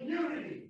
Unity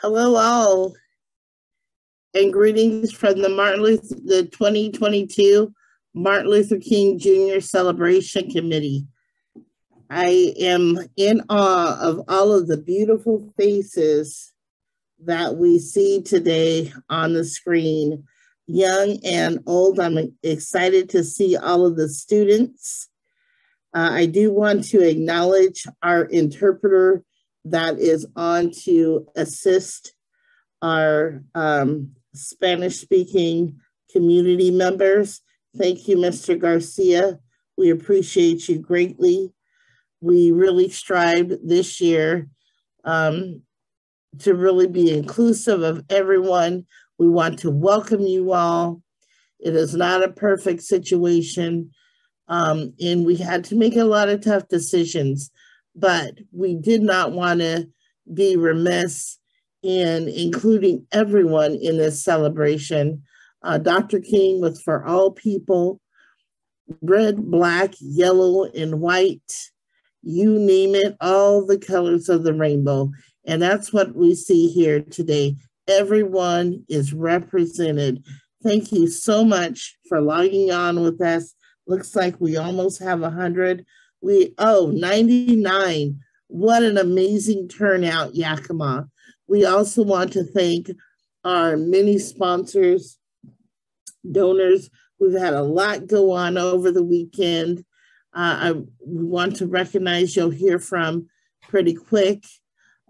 Hello, all, and greetings from the Martin Luther, the 2022 Martin Luther King Jr. Celebration Committee. I am in awe of all of the beautiful faces that we see today on the screen, young and old. I'm excited to see all of the students. Uh, I do want to acknowledge our interpreter that is on to assist our um, Spanish speaking community members. Thank you, Mr. Garcia. We appreciate you greatly. We really strived this year um, to really be inclusive of everyone. We want to welcome you all. It is not a perfect situation, um, and we had to make a lot of tough decisions but we did not want to be remiss in including everyone in this celebration. Uh, Dr. King was for all people red, black, yellow, and white. you name it, all the colors of the rainbow. And that's what we see here today. Everyone is represented. Thank you so much for logging on with us. Looks like we almost have 100. We, oh, 99. What an amazing turnout, Yakima. We also want to thank our many sponsors, donors. We've had a lot go on over the weekend. Uh, I want to recognize you'll hear from pretty quick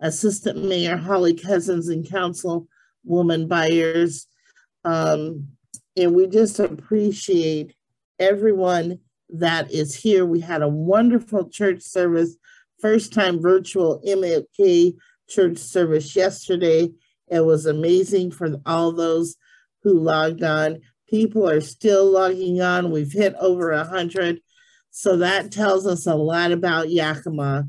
Assistant Mayor Holly Cousens and Councilwoman Byers. Um, and we just appreciate everyone that is here. We had a wonderful church service, first time virtual MLK church service yesterday. It was amazing for all those who logged on. People are still logging on. We've hit over a 100. So that tells us a lot about Yakima.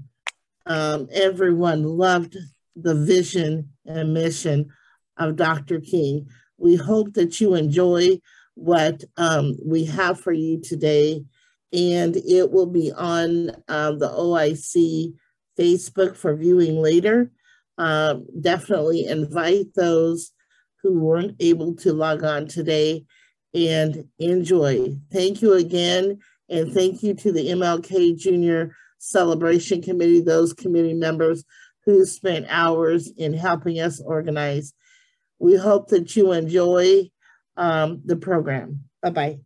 Um, everyone loved the vision and mission of Dr. King. We hope that you enjoy what um, we have for you today, and it will be on um, the OIC Facebook for viewing later. Um, definitely invite those who weren't able to log on today and enjoy. Thank you again, and thank you to the MLK Junior Celebration Committee, those committee members who spent hours in helping us organize. We hope that you enjoy um, the program. Bye bye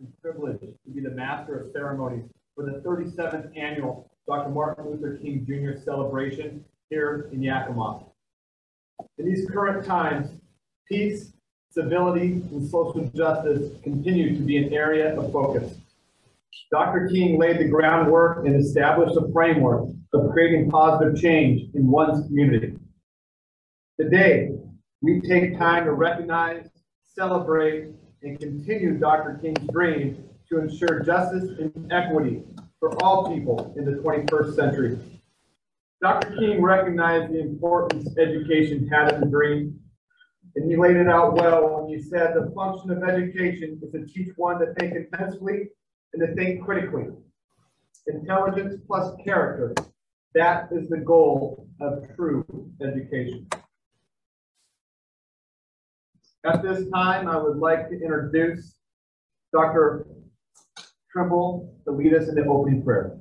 and privilege to be the master of ceremonies for the 37th annual Dr. Martin Luther King Jr. celebration here in Yakima. In these current times, peace, civility, and social justice continue to be an area of focus. Dr. King laid the groundwork and established a framework of creating positive change in one's community. Today, we take time to recognize, celebrate, and continue Dr. King's dream to ensure justice and equity for all people in the 21st century. Dr. King recognized the importance education had in the dream, and he laid it out well when he said the function of education is to teach one to think intensely and to think critically. Intelligence plus character, that is the goal of true education. At this time, I would like to introduce Dr. Trimble to lead us in the opening prayer.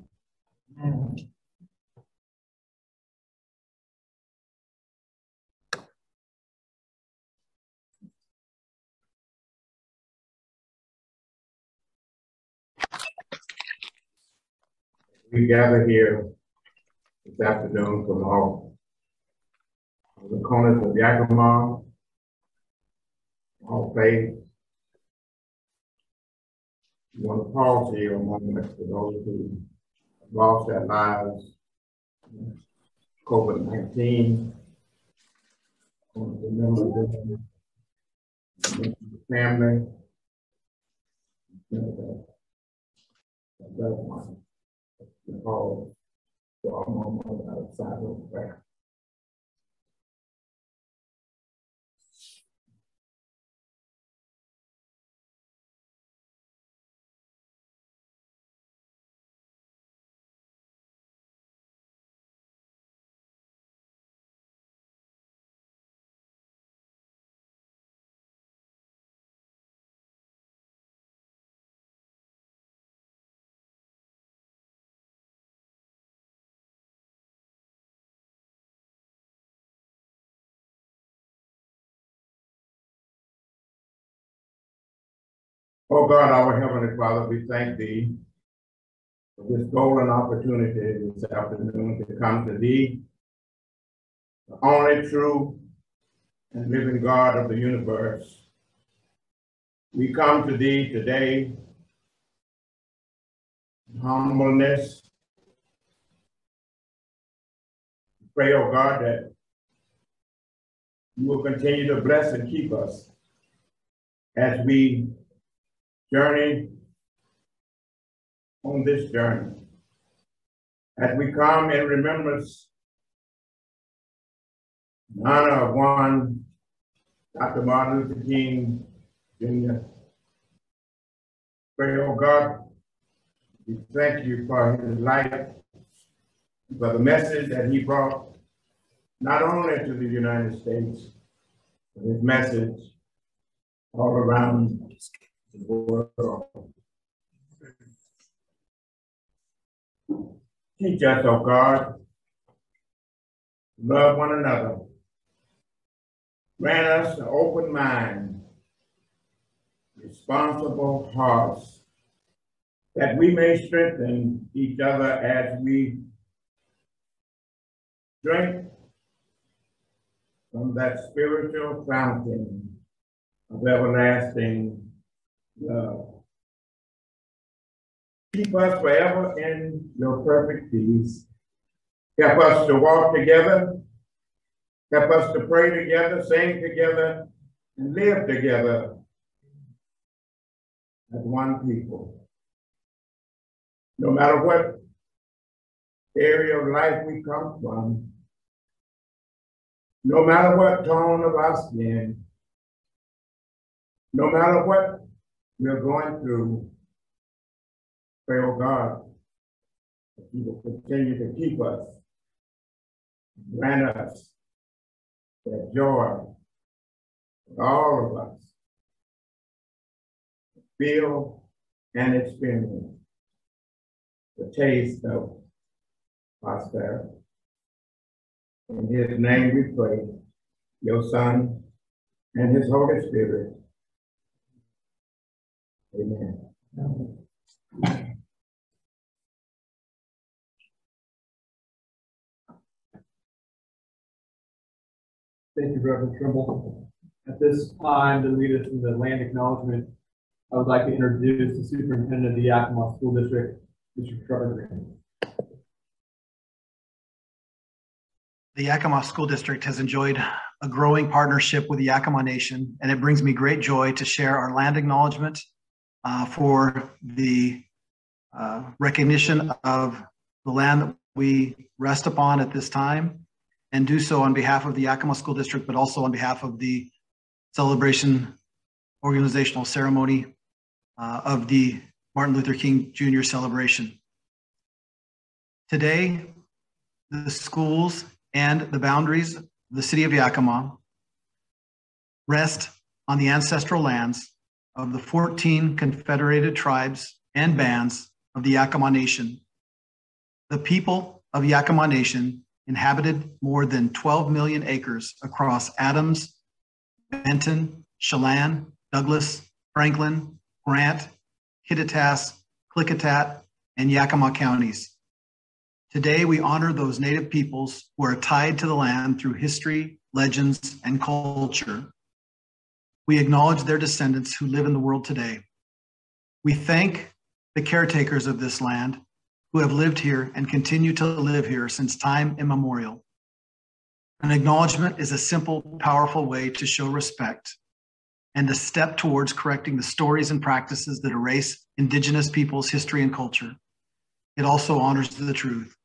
We gather here this afternoon from all the corners of Yakima, We want to pause here a moment for those who lost their lives, COVID nineteen. Want to remember them, the family. the loved ones. The call to our mama outside of prayer. Oh God, our Heavenly Father, we thank thee for this golden opportunity this afternoon to come to thee, the only true and living God of the universe. We come to thee today in humbleness. Pray, oh God, that you will continue to bless and keep us as we journey on this journey. As we come in remembrance, in honor of one, Dr. Martin Luther King Jr. Pray, oh God, we thank you for his life, for the message that he brought, not only to the United States, but his message all around the world. Teach us, oh God, love one another. Grant us an open mind, responsible hearts, that we may strengthen each other as we drink from that spiritual fountain of everlasting love. Keep us forever in your perfect peace. Help us to walk together. Help us to pray together, sing together, and live together as one people. No matter what area of life we come from, no matter what tone of our skin, no matter what we're going to pray, oh God, that you will continue to keep us, grant us that joy all of us feel and experience the taste of prosperity. In his name we pray, your Son and his Holy Spirit. Amen. Thank you, Reverend Trimble. At this time, to lead us in the land acknowledgement, I would like to introduce the superintendent of the Yakima School District, Mr. Trevor Greene. The Yakima School District has enjoyed a growing partnership with the Yakama Nation, and it brings me great joy to share our land acknowledgement uh, for the uh, recognition of the land that we rest upon at this time, and do so on behalf of the Yakima School District, but also on behalf of the celebration organizational ceremony uh, of the Martin Luther King Jr. celebration. Today, the schools and the boundaries of the city of Yakima rest on the ancestral lands of the 14 confederated tribes and bands of the Yakama Nation. The people of Yakama Nation inhabited more than 12 million acres across Adams, Benton, Chelan, Douglas, Franklin, Grant, Kittitas, Klickitat, and Yakima counties. Today, we honor those Native peoples who are tied to the land through history, legends, and culture. We acknowledge their descendants who live in the world today. We thank the caretakers of this land who have lived here and continue to live here since time immemorial. An acknowledgement is a simple, powerful way to show respect and a step towards correcting the stories and practices that erase Indigenous peoples' history and culture. It also honors the truth.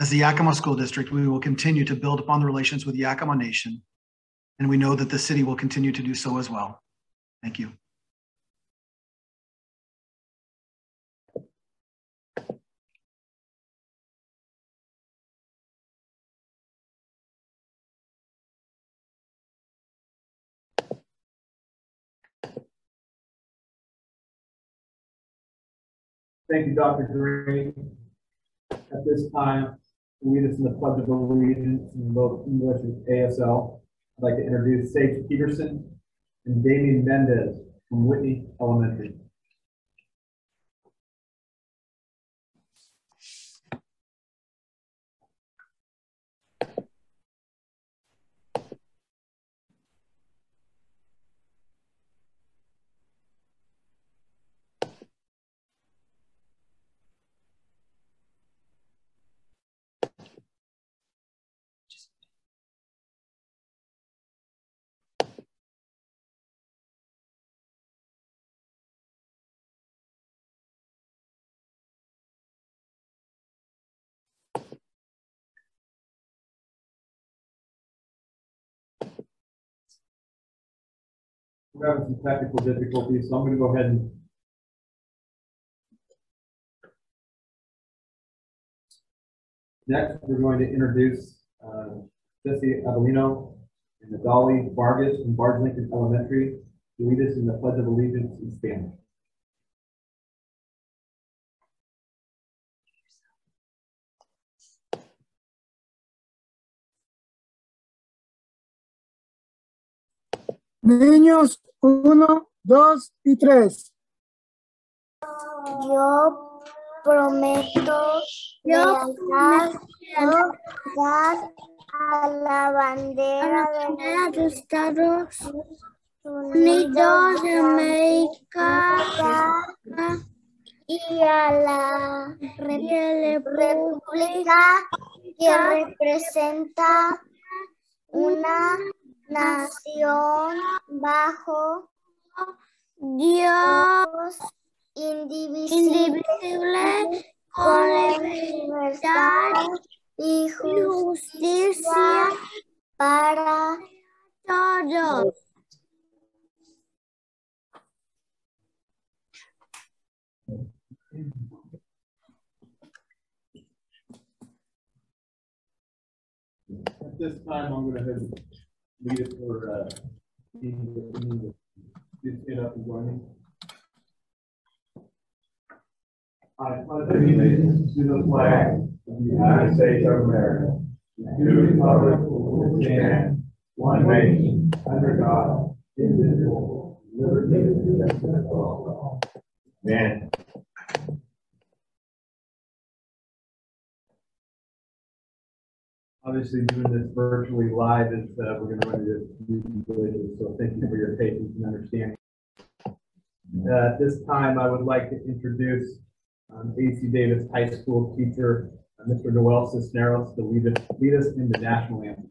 As the Yakima School District, we will continue to build upon the relations with Yakama Nation, and we know that the city will continue to do so as well. Thank you. Thank you, Dr. Greene. At this time, lead us in the Pledge of Allegiance in both English and ASL, I'd like to introduce Sage Peterson and Damien Mendez from Whitney Elementary. We're having some technical difficulties, so I'm gonna go ahead and Next, we're going to introduce uh, Jesse Avelino and Adali Vargas from Barge Lincoln Elementary to lead us in the Pledge of Allegiance in Spanish. Niños, uno, dos y tres. Yo prometo lealtad a la bandera de los Estados Unidos de América y a la república que representa una nación bajo Dios indivisible, con libertad y justicia para todos. At this time, I'm head lead it for, uh, get up and me. I pledge allegiance to the flag of the United States of America, republic one nation, under God, indivisible, liberty and justice for all. Man, Obviously, doing this virtually live is, uh, we're gonna run into new glitches, so thank you for your patience and understanding. Uh, at this time, I would like to introduce, um, AC Davis High School teacher, uh, Mr. Noel Cisneros, to lead us, lead us in the national anthem.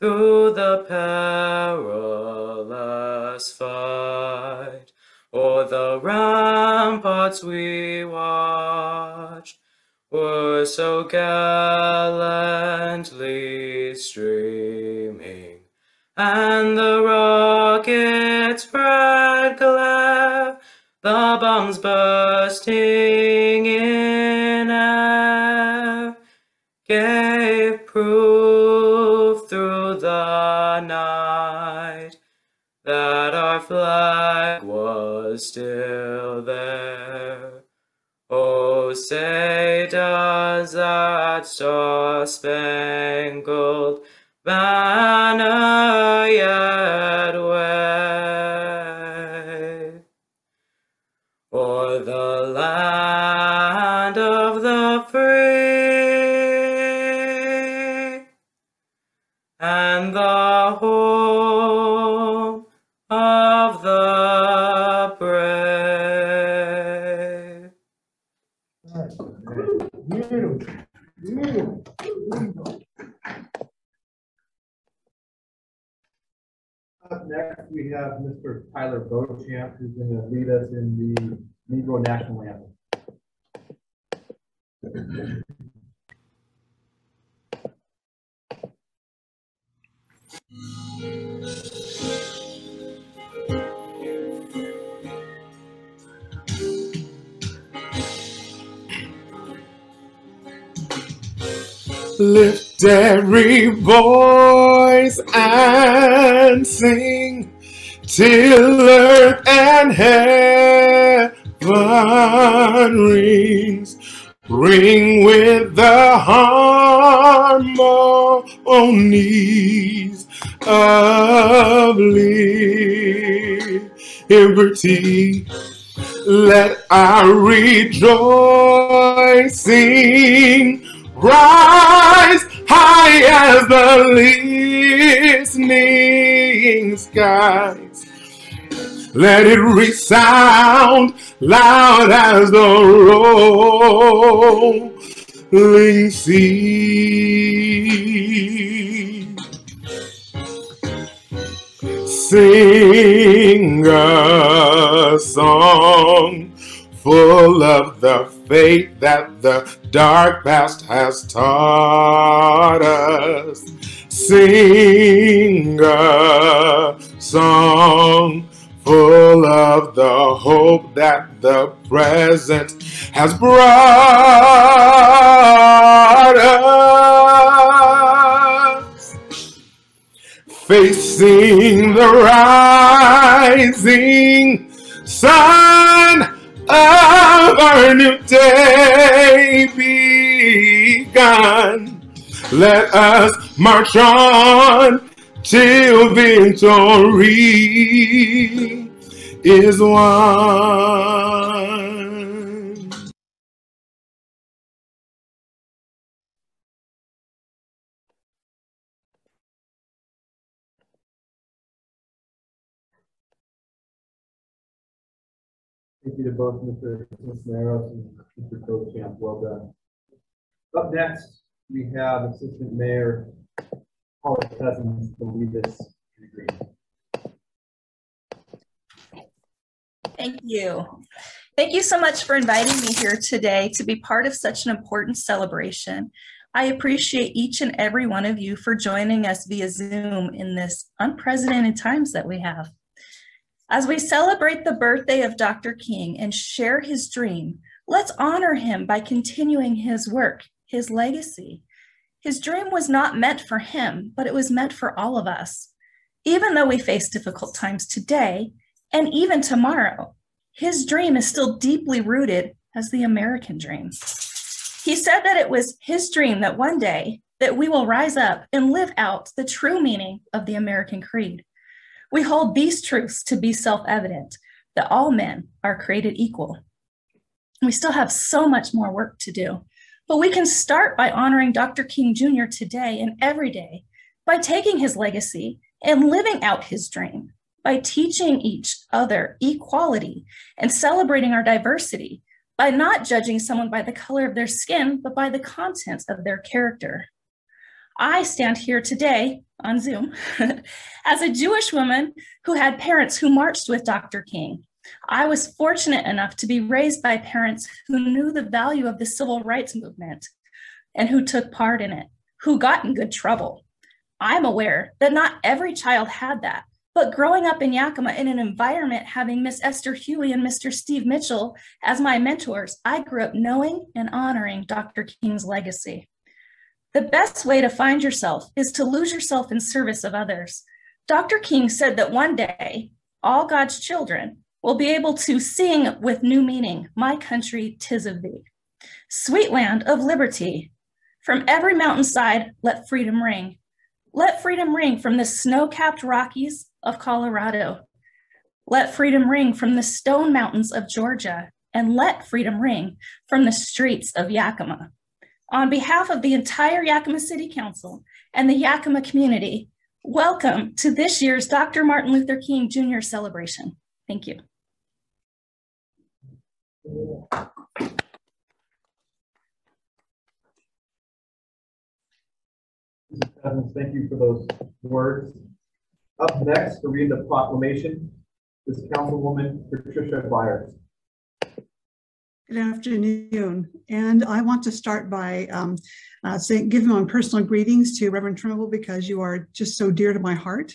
through the perilous fight o'er the ramparts we watched were so gallantly streaming, and the rockets' bright glare, the bombs bursting in air, gave proof still there. Oh, say does that star-spangled banner yet wave o'er the land Tyler Beauchamp, who's gonna lead us in the Negro National Anthem. Lift every voice and sing till earth and heaven rings. Ring with the harmonies of liberty. let our rejoicing rise high as the listening skies. Let it resound loud as the rolling sea. Sing a song full of the faith that the dark past has taught us. Sing a song full of the hope that the present has brought us. Facing the rising sun of our new day begun. Let us march on till victory is won. Thank you to both Mr. Cisneros and Mr. Beauchamp. Well done. Up next, we have Assistant Mayor Paula Cousens to lead this agreement. Thank you. Thank you so much for inviting me here today to be part of such an important celebration. I appreciate each and every one of you for joining us via Zoom in this unprecedented times that we have. As we celebrate the birthday of Dr. King and share his dream, let's honor him by continuing his work, his legacy. His dream was not meant for him, but it was meant for all of us. Even though we face difficult times today and even tomorrow, his dream is still deeply rooted as the American dream. He said that it was his dream that one day that we will rise up and live out the true meaning of the American creed. We hold these truths to be self-evident that all men are created equal. We still have so much more work to do, but we can start by honoring Dr. King Jr. today and every day by taking his legacy and living out his dream, by teaching each other equality and celebrating our diversity, by not judging someone by the color of their skin, but by the contents of their character. I stand here today on Zoom as a Jewish woman who had parents who marched with Dr. King. I was fortunate enough to be raised by parents who knew the value of the civil rights movement and who took part in it, who got in good trouble. I'm aware that not every child had that, but growing up in Yakima in an environment having Miss Esther Huey and Mr. Steve Mitchell as my mentors, I grew up knowing and honoring Dr. King's legacy. The best way to find yourself is to lose yourself in service of others. Dr. King said that one day, all God's children will be able to sing with new meaning, My country, tis of thee. Sweet land of liberty, from every mountainside, let freedom ring. Let freedom ring from the snow capped Rockies of Colorado. Let freedom ring from the stone mountains of Georgia, and let freedom ring from the streets of Yakima. On behalf of the entire Yakima City Council and the Yakima community, welcome to this year's Dr. Martin Luther King Jr. celebration. Thank you. Cousens, thank you for those words. Up next to read the proclamation is Councilwoman Patricia Byers. Good afternoon. And I want to start by um, uh, saying, giving my personal greetings to Reverend Trimble because you are just so dear to my heart.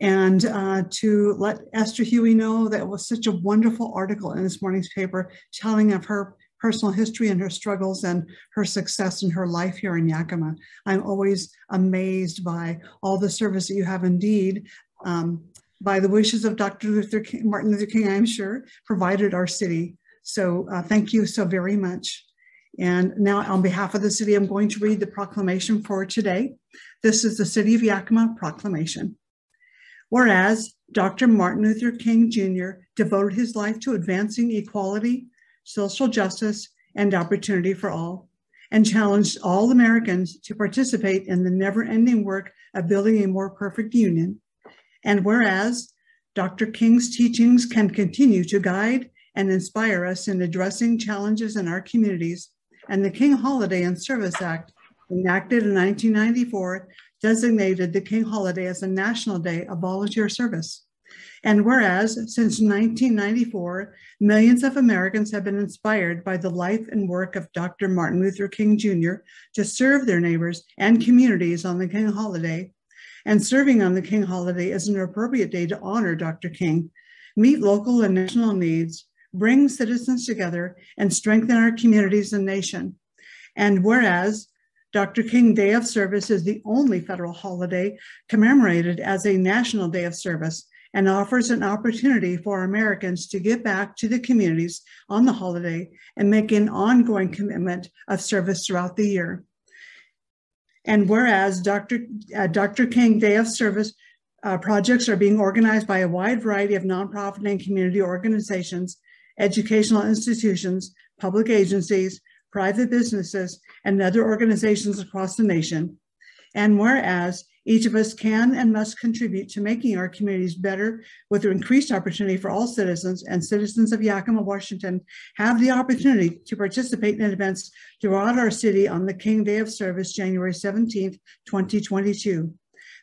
And uh, to let Esther Huey know that was such a wonderful article in this morning's paper telling of her personal history and her struggles and her success in her life here in Yakima. I'm always amazed by all the service that you have indeed um, by the wishes of Dr. Luther King, Martin Luther King, I'm sure, provided our city. So uh, thank you so very much. And now on behalf of the city, I'm going to read the proclamation for today. This is the City of Yakima proclamation. Whereas Dr. Martin Luther King Jr. devoted his life to advancing equality, social justice, and opportunity for all, and challenged all Americans to participate in the never ending work of building a more perfect union. And whereas Dr. King's teachings can continue to guide and inspire us in addressing challenges in our communities, and the King Holiday and Service Act, enacted in 1994, designated the King Holiday as a national day of volunteer service. And whereas since 1994, millions of Americans have been inspired by the life and work of Dr. Martin Luther King Jr. to serve their neighbors and communities on the King holiday, and serving on the King holiday is an appropriate day to honor Dr. King, meet local and national needs, bring citizens together, and strengthen our communities and nation. And whereas Dr. King Day of Service is the only federal holiday commemorated as a national day of service and offers an opportunity for Americans to give back to the communities on the holiday and make an ongoing commitment of service throughout the year. And whereas Dr. Uh, Dr. King Day of Service uh, projects are being organized by a wide variety of nonprofit and community organizations, educational institutions, public agencies, private businesses, and other organizations across the nation. And whereas each of us can and must contribute to making our communities better with increased opportunity for all citizens and citizens of Yakima, Washington have the opportunity to participate in events throughout our city on the King Day of Service, January 17th, 2022.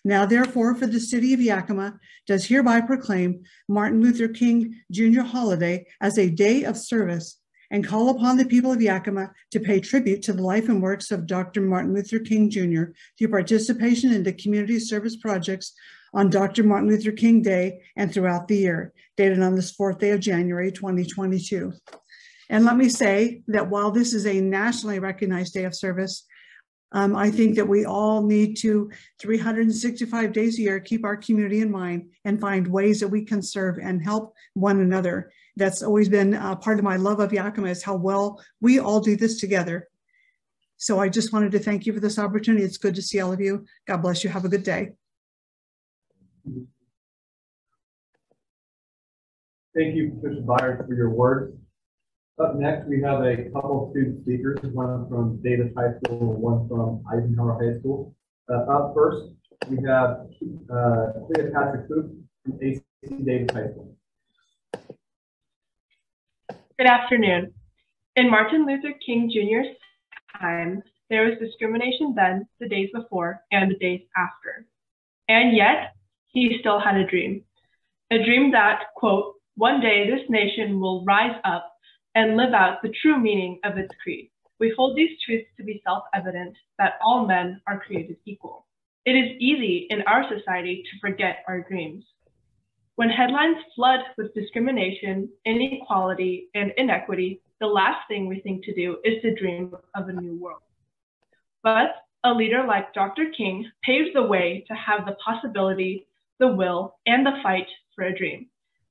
Now, therefore, for the city of Yakima does hereby proclaim Martin Luther King Jr. holiday as a day of service and call upon the people of Yakima to pay tribute to the life and works of Dr. Martin Luther King Jr. through participation in the community service projects on Dr. Martin Luther King Day and throughout the year, dated on this fourth day of January 2022. And let me say that while this is a nationally recognized day of service, um, I think that we all need to 365 days a year keep our community in mind and find ways that we can serve and help one another that's always been uh, part of my love of Yakima is how well we all do this together. So I just wanted to thank you for this opportunity. It's good to see all of you. God bless you. Have a good day. Thank you, Patricia Byers, for your words. Up next, we have a couple student speakers, one from Davis High School, and one from Eisenhower High School. Uh, up first, we have uh, Cleopatra Coop from AC Davis High School. Good afternoon. In Martin Luther King Jr.'s time, there was discrimination then, the days before, and the days after. And yet, he still had a dream. A dream that, quote, one day this nation will rise up and live out the true meaning of its creed. We hold these truths to be self evident that all men are created equal. It is easy in our society to forget our dreams. When headlines flood with discrimination, inequality, and inequity, the last thing we think to do is to dream of a new world. But a leader like Dr. King paved the way to have the possibility, the will, and the fight for a dream.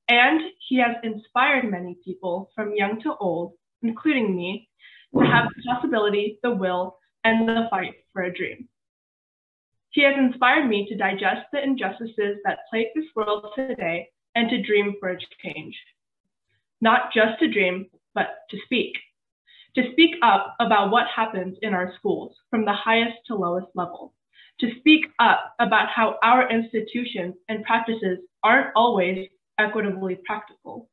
And he has inspired many people from young to old, including me, to have the possibility, the will, and the fight for a dream. He has inspired me to digest the injustices that plague this world today and to dream for a change. Not just to dream, but to speak. To speak up about what happens in our schools from the highest to lowest level. To speak up about how our institutions and practices aren't always equitably practical.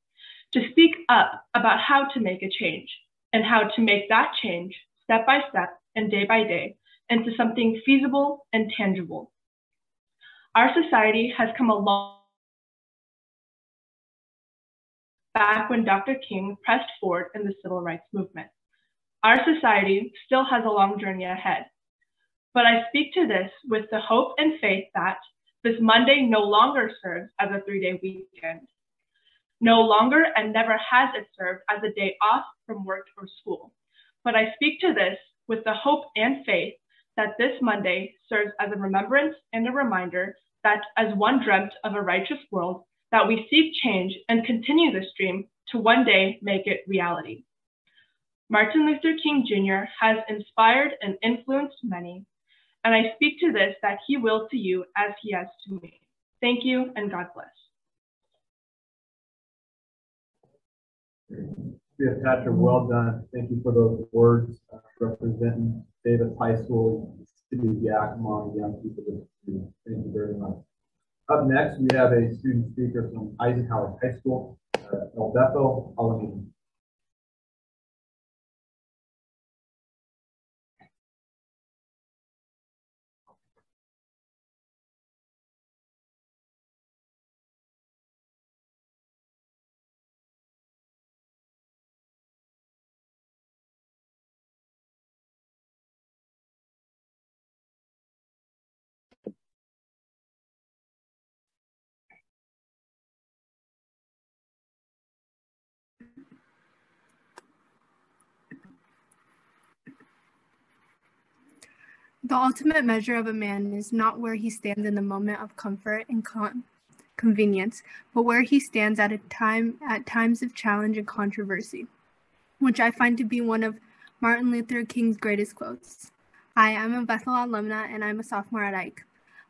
To speak up about how to make a change and how to make that change step by step and day by day into something feasible and tangible. Our society has come a long back when Dr. King pressed forward in the civil rights movement. Our society still has a long journey ahead. But I speak to this with the hope and faith that this Monday no longer serves as a three day weekend. No longer and never has it served as a day off from work or school. But I speak to this with the hope and faith that this Monday serves as a remembrance and a reminder that as one dreamt of a righteous world, that we seek change and continue this dream to one day make it reality. Martin Luther King Jr. has inspired and influenced many, and I speak to this that he will to you as he has to me. Thank you and God bless. Yeah, Patrick, well done. Thank you for those words uh, representing Davis High School, City of Yakima, young people. Thank you very much. Up next, we have a student speaker from Eisenhower High School, uh, El Bethel Alameda. The ultimate measure of a man is not where he stands in the moment of comfort and con- convenience, but where he stands at a time at times of challenge and controversy, which I find to be one of Martin Luther King's greatest quotes. Hi, I am a Bethel alumna and I'm a sophomore at Ike.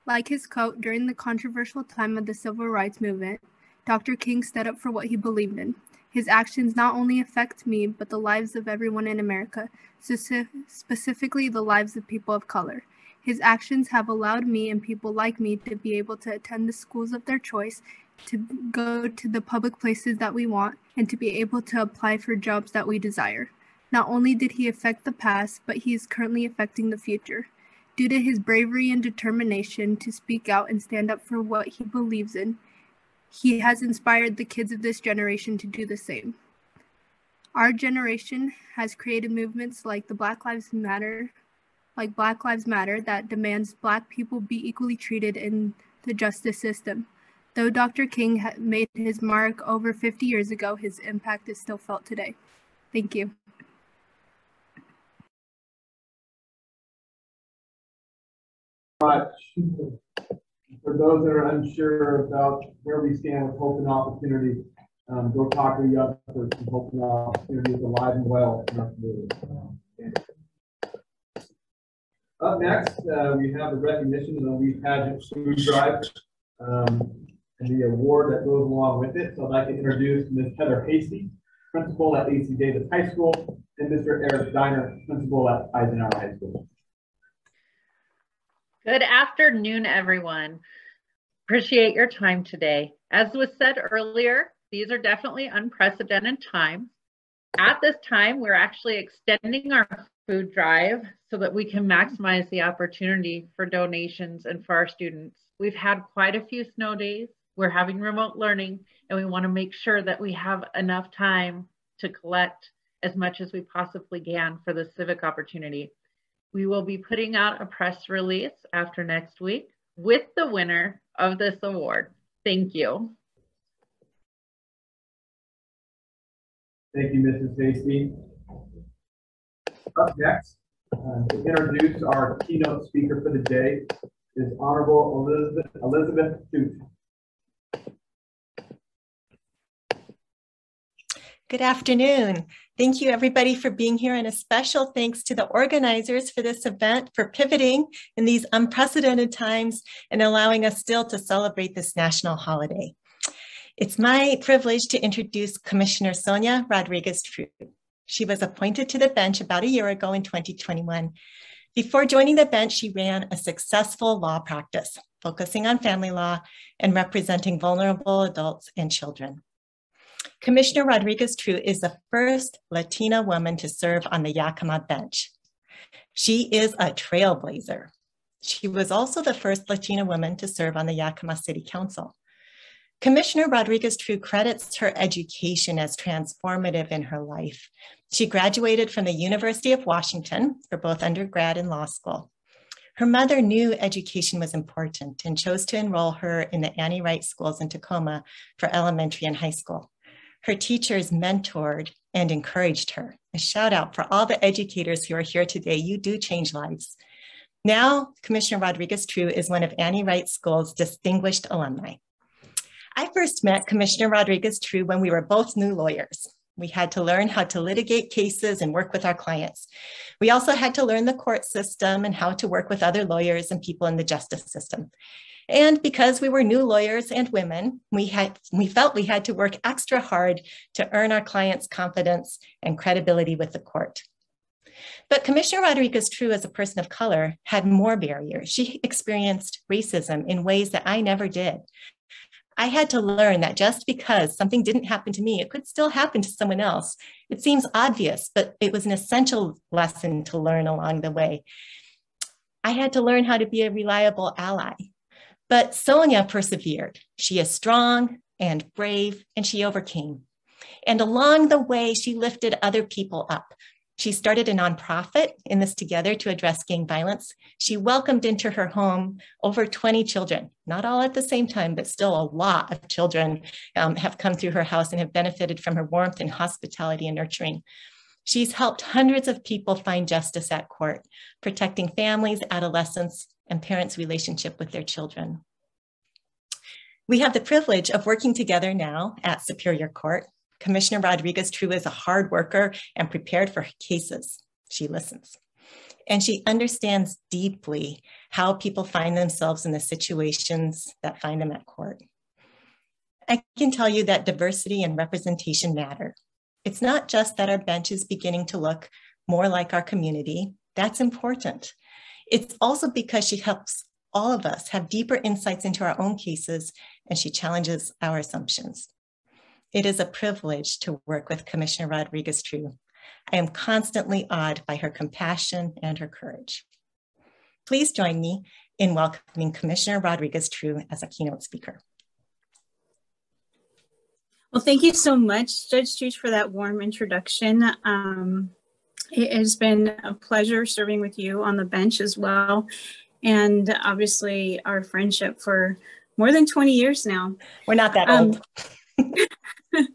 Like his quote, during the controversial time of the civil rights movement, Dr. King stood up for what he believed in. His actions not only affect me, but the lives of everyone in America, specifically the lives of people of color. His actions have allowed me and people like me to be able to attend the schools of their choice, to go to the public places that we want, and to be able to apply for jobs that we desire. Not only did he affect the past, but he is currently affecting the future. Due to his bravery and determination to speak out and stand up for what he believes in, he has inspired the kids of this generation to do the same. Our generation has created movements like the Black Lives Matter, like Black Lives Matter that demands black people be equally treated in the justice system. Though Dr. King made his mark over 50 years ago, his impact is still felt today. Thank you. much. For those that are unsure about where we stand with Hope and Opportunity, um, go talk to a young person. Hope and Opportunity is alive and well in our community. Up next, uh, we have the recognition of the Leaf Pageant Food Drive um, and the award that goes along with it. So I'd like to introduce Ms. Heather Hasty, principal at AC Davis High School, and Mr. Eric Diner, principal at Eisenhower High School. Good afternoon, everyone. Appreciate your time today. As was said earlier, these are definitely unprecedented times. At this time, we're actually extending our food drive so that we can maximize the opportunity for donations and for our students. We've had quite a few snow days. We're having remote learning, and we want to make sure that we have enough time to collect as much as we possibly can for the civic opportunity. We will be putting out a press release after next week with the winner of this award. Thank you. Thank you, Mrs. Hasty. Up next, uh, to introduce our keynote speaker for the day is Honorable Elizabeth, Elizabeth Tutsch. Good afternoon. Thank you everybody for being here and a special thanks to the organizers for this event for pivoting in these unprecedented times and allowing us still to celebrate this national holiday. It's my privilege to introduce Commissioner Sonia Rodriguez True. She was appointed to the bench about a year ago in 2021. Before joining the bench, she ran a successful law practice, focusing on family law and representing vulnerable adults and children. Commissioner Rodriguez True is the first Latina woman to serve on the Yakima bench. She is a trailblazer. She was also the first Latina woman to serve on the Yakima City Council. Commissioner Rodriguez True credits her education as transformative in her life. She graduated from the University of Washington for both undergrad and law school. Her mother knew education was important and chose to enroll her in the Annie Wright schools in Tacoma for elementary and high school. Her teachers mentored and encouraged her. A shout out for all the educators who are here today. You do change lives. Now, Commissioner Rodriguez True is one of Annie Wright School's distinguished alumni. I first met Commissioner Rodriguez True when we were both new lawyers. We had to learn how to litigate cases and work with our clients. We also had to learn the court system and how to work with other lawyers and people in the justice system. And because we were new lawyers and women, we, had, we felt we had to work extra hard to earn our clients' confidence and credibility with the court. But Commissioner Rodriguez True, as a person of color, had more barriers. She experienced racism in ways that I never did. I had to learn that just because something didn't happen to me, it could still happen to someone else. It seems obvious, but it was an essential lesson to learn along the way. I had to learn how to be a reliable ally. But Sonia persevered. She is strong and brave, and she overcame. And along the way, she lifted other people up. She started a nonprofit in this together to address gang violence. She welcomed into her home over 20 children, not all at the same time, but still a lot of children um, have come through her house and have benefited from her warmth and hospitality and nurturing. She's helped hundreds of people find justice at court, protecting families, adolescents, and parents' relationship with their children. We have the privilege of working together now at Superior Court Commissioner Rodriguez True is a hard worker and prepared for her cases. She listens. And she understands deeply how people find themselves in the situations that find them at court. I can tell you that diversity and representation matter. It's not just that our bench is beginning to look more like our community. That's important. It's also because she helps all of us have deeper insights into our own cases and she challenges our assumptions. It is a privilege to work with Commissioner Rodriguez True. I am constantly awed by her compassion and her courage. Please join me in welcoming Commissioner Rodriguez True as a keynote speaker. Well, thank you so much, Judge Tutsch, for that warm introduction. Um, it has been a pleasure serving with you on the bench as well. And obviously, our friendship for more than 20 years now. We're not that um, old.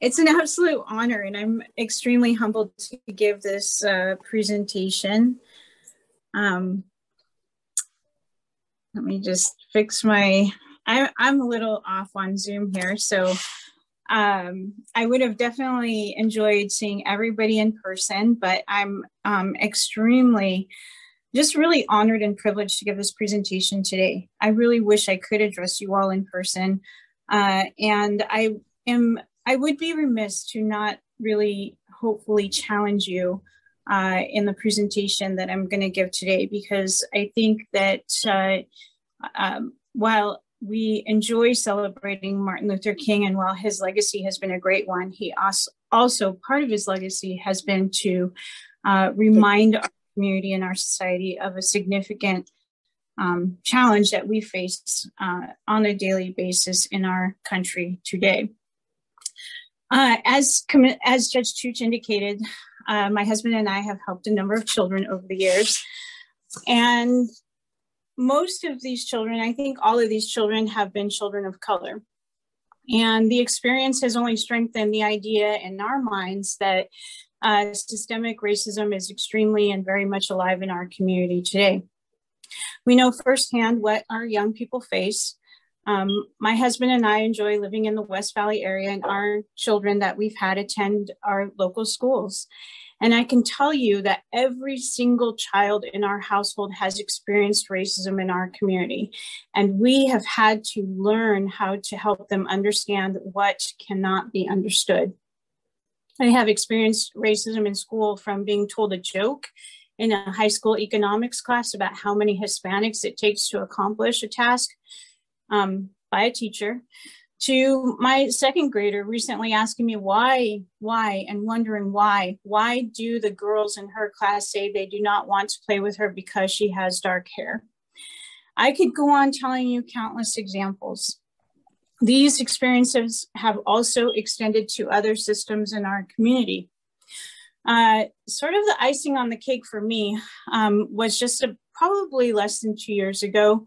it's an absolute honor, and I'm extremely humbled to give this uh, presentation. Um, let me just fix my, I, I'm a little off on Zoom here, so um, I would have definitely enjoyed seeing everybody in person, but I'm um, extremely just really honored and privileged to give this presentation today. I really wish I could address you all in person. Uh, and I am, I would be remiss to not really hopefully challenge you uh, in the presentation that I'm going to give today, because I think that uh, um, while we enjoy celebrating Martin Luther King and while his legacy has been a great one, he also, also part of his legacy has been to uh, remind our community and our society of a significant um, challenge that we face uh, on a daily basis in our country today. Uh, as, as Judge Tutsch indicated, uh, my husband and I have helped a number of children over the years. And most of these children, I think all of these children have been children of color. And the experience has only strengthened the idea in our minds that uh, systemic racism is extremely and very much alive in our community today. We know firsthand what our young people face. Um, my husband and I enjoy living in the West Valley area, and our children that we've had attend our local schools. And I can tell you that every single child in our household has experienced racism in our community. And we have had to learn how to help them understand what cannot be understood. I have experienced racism in school from being told a joke in a high school economics class about how many Hispanics it takes to accomplish a task um, by a teacher to my second grader recently asking me why, why, and wondering why. Why do the girls in her class say they do not want to play with her because she has dark hair? I could go on telling you countless examples. These experiences have also extended to other systems in our community. Uh, sort of the icing on the cake for me um, was just a, probably less than two years ago.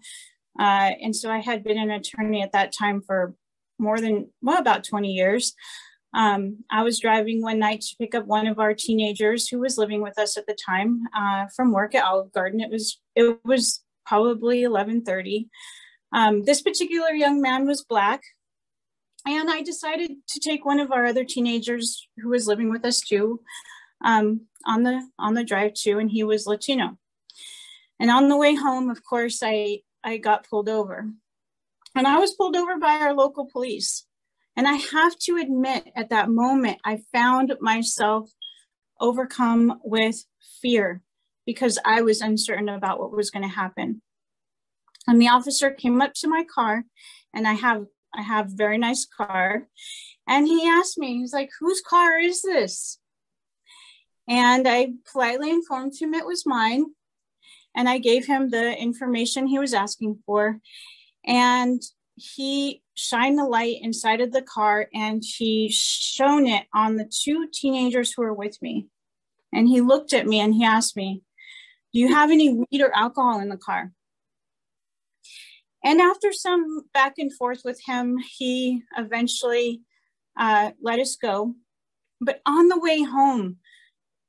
Uh, and so I had been an attorney at that time for more than, well, about 20 years. Um, I was driving one night to pick up one of our teenagers who was living with us at the time uh, from work at Olive Garden. It was, it was probably 1130. Um, this particular young man was Black, and I decided to take one of our other teenagers who was living with us too um, on the on the drive too, and he was Latino. And on the way home, of course, I I got pulled over. And I was pulled over by our local police. And I have to admit, at that moment, I found myself overcome with fear because I was uncertain about what was going to happen. And the officer came up to my car, and I have I have a very nice car, and he asked me, he's like, "Whose car is this?" And I politely informed him it was mine, and I gave him the information he was asking for, and he shined the light inside of the car and he shone it on the two teenagers who were with me. And he looked at me and he asked me, Do you have any weed or alcohol in the car? And after some back and forth with him, he eventually uh, let us go. But on the way home,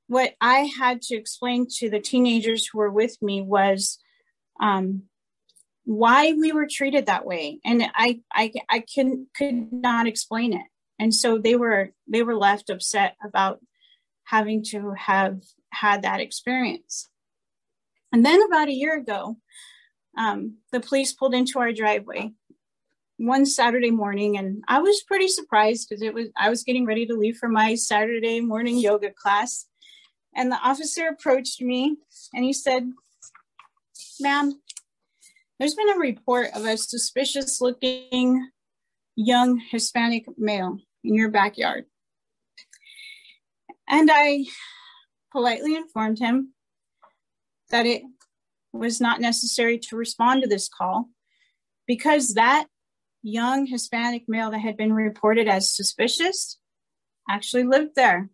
what I had to explain to the teenagers who were with me was um, why we were treated that way, and I I I can could not explain it. And so they were they were left upset about having to have had that experience. And then about a year ago, um, the police pulled into our driveway one Saturday morning, and I was pretty surprised because it was I was getting ready to leave for my Saturday morning yoga class, and the officer approached me and he said, "Ma'am, there's been a report of a suspicious looking young Hispanic male in your backyard." And I politely informed him that it was not necessary to respond to this call because that young Hispanic male that had been reported as suspicious actually lived there.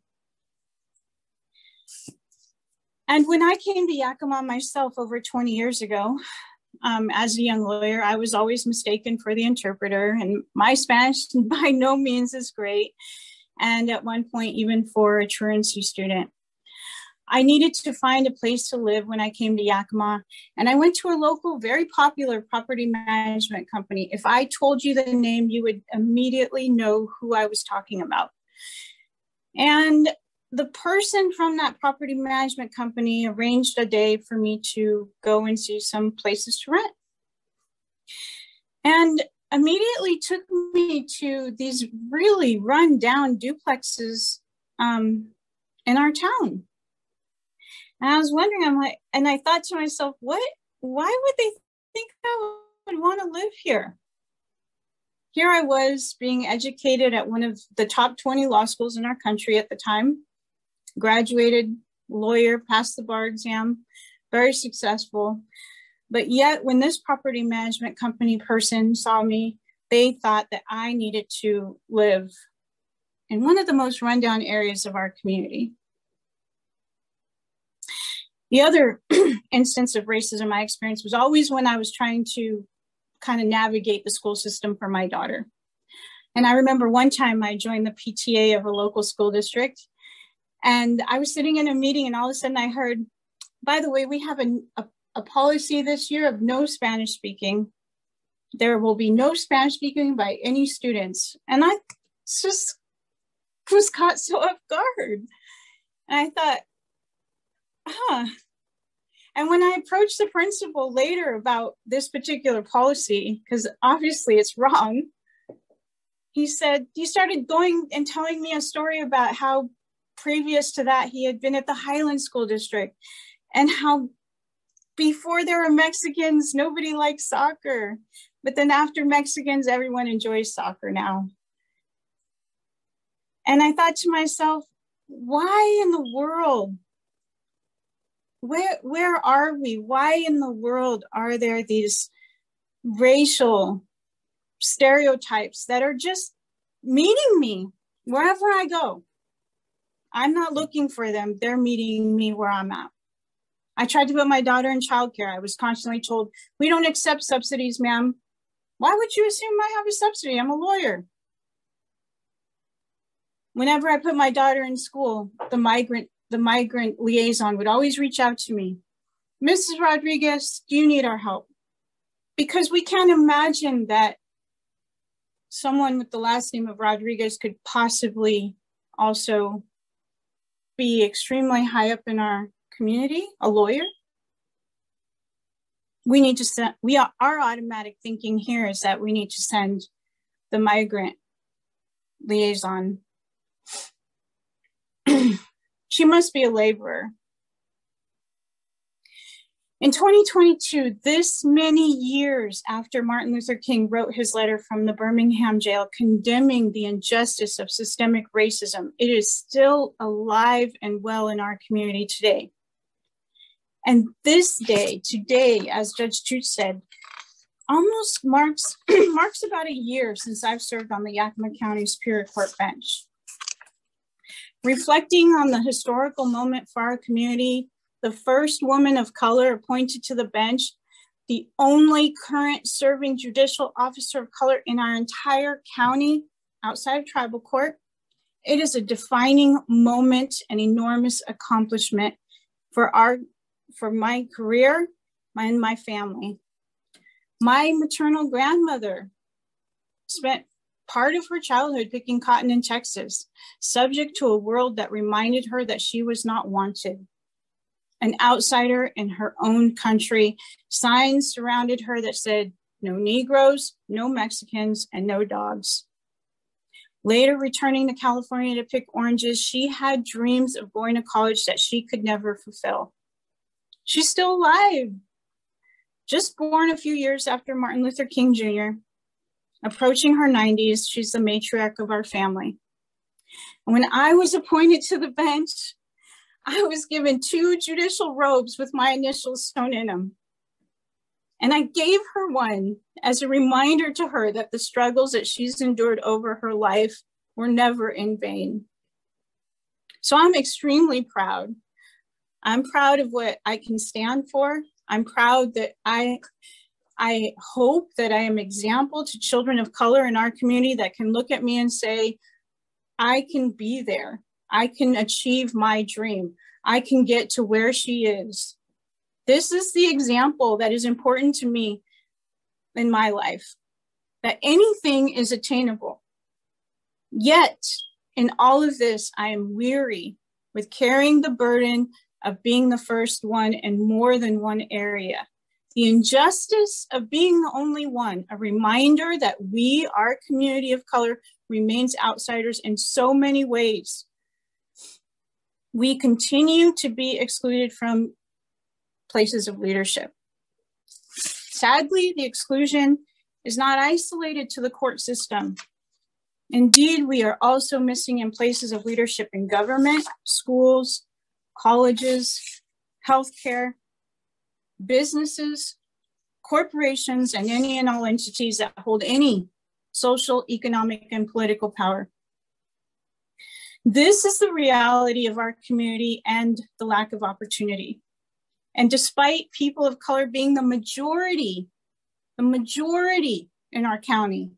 And when I came to Yakima myself over 20 years ago, um, as a young lawyer, I was always mistaken for the interpreter, and my Spanish by no means is great. And at one point, even for a truancy student. I needed to find a place to live when I came to Yakima, and I went to a local, very popular property management company. If I told you the name, you would immediately know who I was talking about. And the person from that property management company arranged a day for me to go and see some places to rent. And immediately took me to these really run down duplexes um, in our town. And I was wondering, I'm like, and I thought to myself, what, why would they think I would want to live here? Here I was being educated at one of the top 20 law schools in our country at the time, graduated lawyer, passed the bar exam, very successful. But yet, when this property management company person saw me, they thought that I needed to live in one of the most rundown areas of our community. The other instance of racism I experienced was always when I was trying to kind of navigate the school system for my daughter. And I remember one time I joined the PTA of a local school district, and I was sitting in a meeting, and all of a sudden I heard, by the way, we have a, a, a policy this year of no Spanish speaking. There will be no Spanish speaking by any students. And I just was caught so off guard. And I thought, huh, and when I approached the principal later about this particular policy, because obviously it's wrong, he said, he started going and telling me a story about how previous to that he had been at the Highland School District and how before there were Mexicans, nobody liked soccer. But then after Mexicans, everyone enjoys soccer now. And I thought to myself, why in the world where where are we why in the world are there these racial stereotypes that are just meeting me wherever i go i'm not looking for them they're meeting me where i'm at i tried to put my daughter in childcare i was constantly told we don't accept subsidies ma'am why would you assume i have a subsidy i'm a lawyer whenever i put my daughter in school the migrant the migrant liaison would always reach out to me. Mrs. Rodriguez, do you need our help? Because we can't imagine that someone with the last name of Rodriguez could possibly also be extremely high up in our community, a lawyer. we need to send, we are, our automatic thinking here is that we need to send the migrant liaison. she must be a laborer. In 2022, this many years after Martin Luther King wrote his letter from the Birmingham jail condemning the injustice of systemic racism, it is still alive and well in our community today. And this day, today, as Judge Tutsch said, almost marks, marks about a year since I've served on the Yakima County Superior Court bench. Reflecting on the historical moment for our community, the first woman of color appointed to the bench, the only current serving judicial officer of color in our entire county outside of tribal court. It is a defining moment, an enormous accomplishment for our for my career and my family. My maternal grandmother spent part of her childhood picking cotton in Texas, subject to a world that reminded her that she was not wanted. An outsider in her own country, signs surrounded her that said, no Negroes, no Mexicans, and no dogs. Later, returning to California to pick oranges, she had dreams of going to college that she could never fulfill. She's still alive. Just born a few years after Martin Luther King Jr. Approaching her 90s, she's the matriarch of our family. When I was appointed to the bench, I was given two judicial robes with my initials sewn in them. And I gave her one as a reminder to her that the struggles that she's endured over her life were never in vain. So I'm extremely proud I'm proud of what I can stand for. I'm proud that I I hope that I am example to children of color in our community that can look at me and say, I can be there. I can achieve my dream. I can get to where she is. This is the example that is important to me in my life, that anything is attainable. Yet, in all of this, I am weary with carrying the burden of being the first one in more than one area. The injustice of being the only one, a reminder that we, our community of color, remains outsiders in so many ways. We continue to be excluded from places of leadership. Sadly, the exclusion is not isolated to the court system. Indeed, we are also missing in places of leadership in government, schools, colleges, healthcare, businesses, corporations, and any and all entities that hold any social, economic, and political power. This is the reality of our community and the lack of opportunity. And despite people of color being the majority, the majority in our county,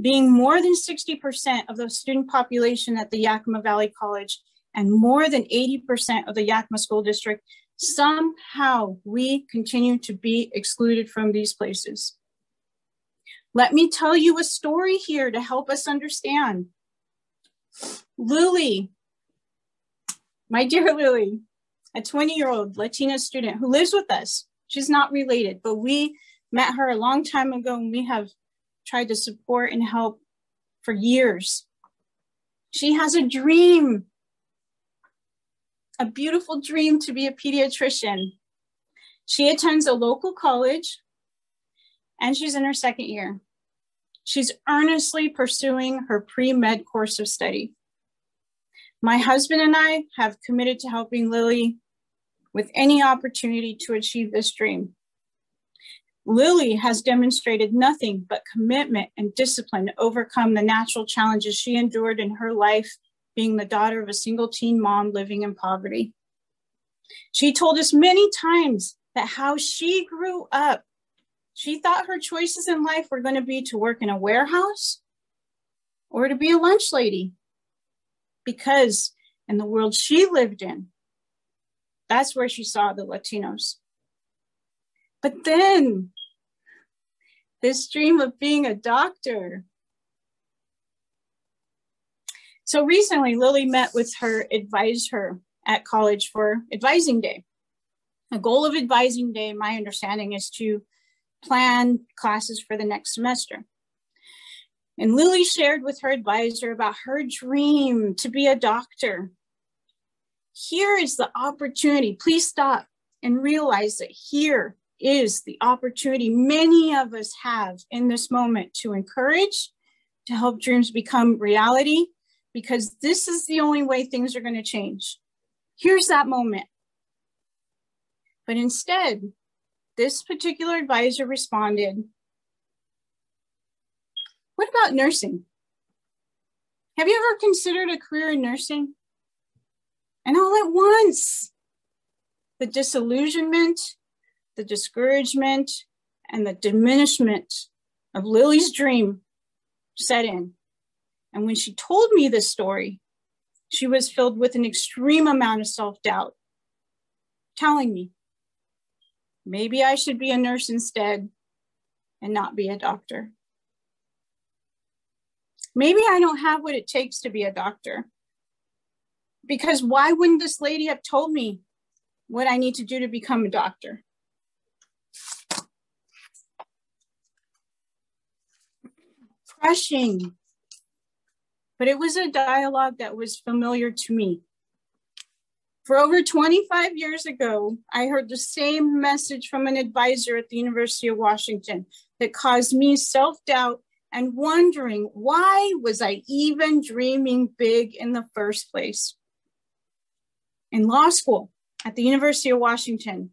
being more than 60% of the student population at the Yakima Valley College and more than 80% of the Yakima School District, somehow we continue to be excluded from these places. Let me tell you a story here to help us understand. Lily, my dear Lily, a 20 year old Latina student who lives with us. She's not related, but we met her a long time ago and we have tried to support and help for years. She has a dream a beautiful dream to be a pediatrician. She attends a local college and she's in her second year. She's earnestly pursuing her pre med course of study. My husband and I have committed to helping Lily with any opportunity to achieve this dream. Lily has demonstrated nothing but commitment and discipline to overcome the natural challenges she endured in her life being the daughter of a single teen mom living in poverty. She told us many times that how she grew up, she thought her choices in life were going to be to work in a warehouse or to be a lunch lady. Because in the world she lived in, that's where she saw the Latinos. But then this dream of being a doctor so recently, Lily met with her advisor at college for advising day. The goal of advising day, my understanding, is to plan classes for the next semester. And Lily shared with her advisor about her dream to be a doctor. Here is the opportunity. Please stop and realize that here is the opportunity many of us have in this moment to encourage, to help dreams become reality, because this is the only way things are going to change. Here's that moment. But instead, this particular advisor responded, What about nursing? Have you ever considered a career in nursing? And all at once, the disillusionment, the discouragement, and the diminishment of Lily's dream set in. And when she told me this story, she was filled with an extreme amount of self doubt, telling me, maybe I should be a nurse instead and not be a doctor. Maybe I don't have what it takes to be a doctor. Because why wouldn't this lady have told me what I need to do to become a doctor? Crushing. But it was a dialogue that was familiar to me. For over 25 years ago, I heard the same message from an advisor at the University of Washington that caused me self-doubt and wondering why was I even dreaming big in the first place? In law school at the University of Washington,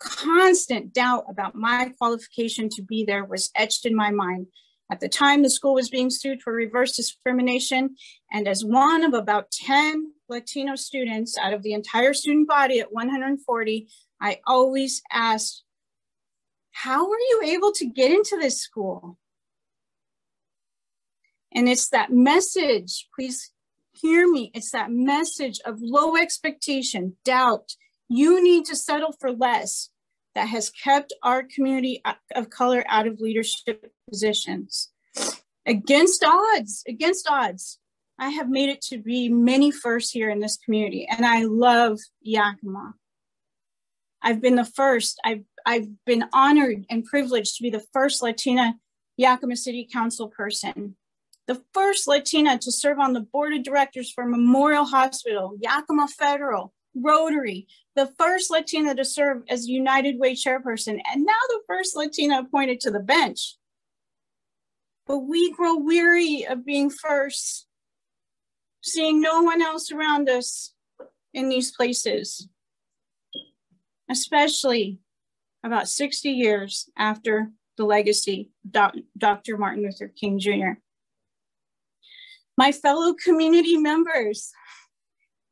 constant doubt about my qualification to be there was etched in my mind. At the time, the school was being sued for reverse discrimination. And as one of about 10 Latino students out of the entire student body at 140, I always asked, how were you able to get into this school? And it's that message, please hear me. It's that message of low expectation, doubt. You need to settle for less that has kept our community uh, of color out of leadership positions. Against odds, against odds, I have made it to be many firsts here in this community, and I love Yakima. I've been the first, I've, I've been honored and privileged to be the first Latina Yakima City Council person, the first Latina to serve on the board of directors for Memorial Hospital, Yakima Federal, Rotary, the first Latina to serve as United Way chairperson, and now the first Latina appointed to the bench. But we grow weary of being first, seeing no one else around us in these places, especially about 60 years after the legacy of Dr. Martin Luther King Jr. My fellow community members,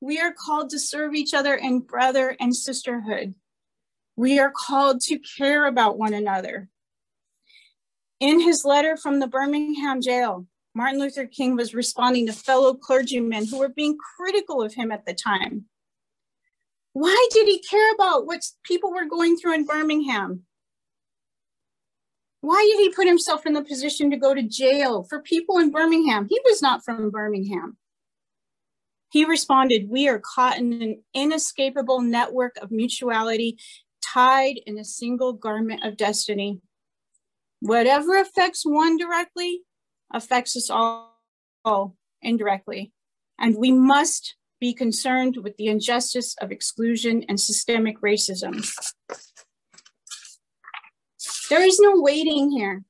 we are called to serve each other in brother and sisterhood. We are called to care about one another. In his letter from the Birmingham jail, Martin Luther King was responding to fellow clergymen who were being critical of him at the time. Why did he care about what people were going through in Birmingham? Why did he put himself in the position to go to jail for people in Birmingham? He was not from Birmingham. He responded, We are caught in an inescapable network of mutuality, tied in a single garment of destiny. Whatever affects one directly affects us all, indirectly. And we must be concerned with the injustice of exclusion and systemic racism. There is no waiting here.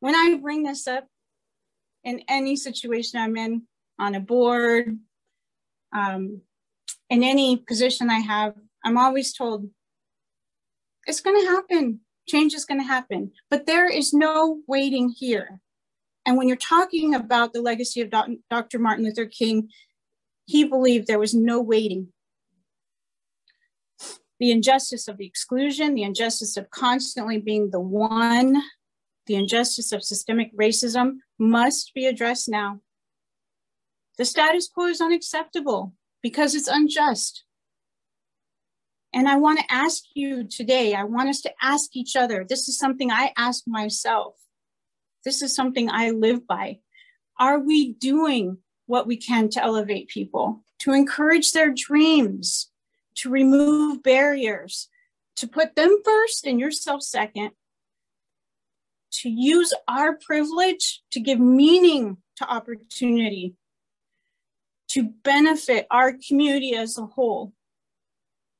When I bring this up in any situation I'm in, on a board, um, in any position I have, I'm always told it's going to happen. Change is going to happen. But there is no waiting here. And when you're talking about the legacy of Dr. Martin Luther King, he believed there was no waiting. The injustice of the exclusion, the injustice of constantly being the one, the injustice of systemic racism must be addressed now. The status quo is unacceptable because it's unjust. And I want to ask you today, I want us to ask each other. This is something I ask myself. This is something I live by. Are we doing what we can to elevate people, to encourage their dreams, to remove barriers, to put them first and yourself second, to use our privilege to give meaning to opportunity, to benefit our community as a whole?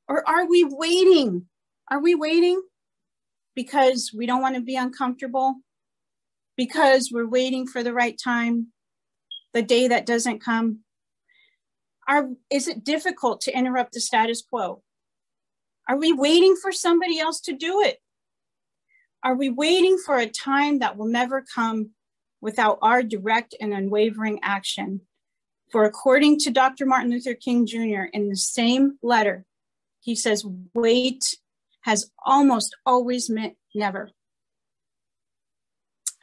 Or are we waiting? Are we waiting because we don't want to be uncomfortable? Because we're waiting for the right time, the day that doesn't come? Are, is it difficult to interrupt the status quo? Are we waiting for somebody else to do it? Are we waiting for a time that will never come without our direct and unwavering action? For according to Dr. Martin Luther King Jr., in the same letter, he says, wait has almost always meant never.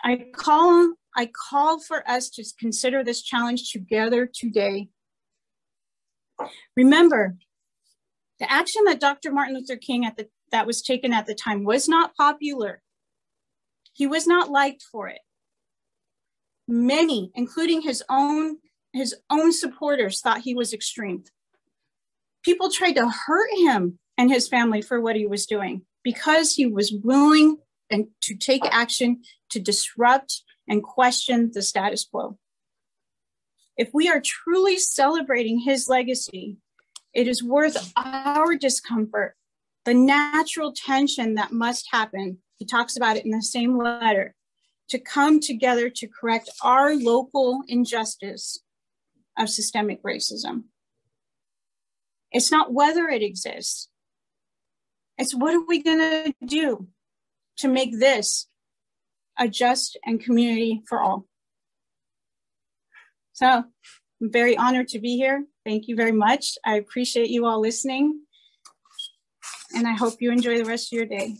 I call, I call for us to consider this challenge together today. Remember, the action that Dr. Martin Luther King at the, that was taken at the time was not popular. He was not liked for it. Many, including his own, his own supporters, thought he was extreme. People tried to hurt him and his family for what he was doing because he was willing and to take action to disrupt and question the status quo. If we are truly celebrating his legacy, it is worth our discomfort, the natural tension that must happen. He talks about it in the same letter to come together to correct our local injustice of systemic racism. It's not whether it exists, it's what are we going to do to make this a just and community for all. So I'm very honored to be here. Thank you very much. I appreciate you all listening. And I hope you enjoy the rest of your day.